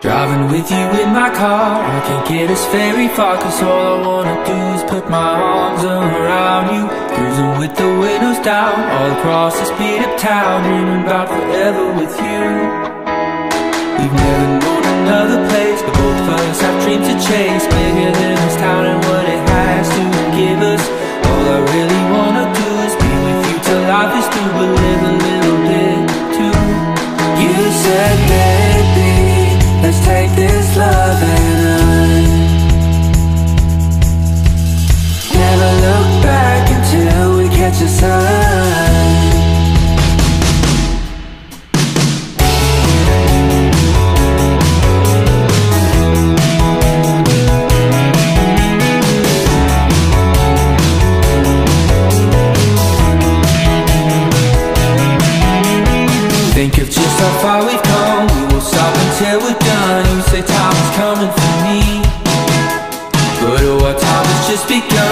Driving with you in my car. I can't get us very far Cause all I wanna do is put my arms around you. Cruising with the windows down All across this beat up town Dreaming about forever with you. We've never known another place But both of us have dreams to chase. Bigger than this town and what it has to Think of just how far we've come. We will stop until we're done. You say time is coming for me. But oh, our time has just begun.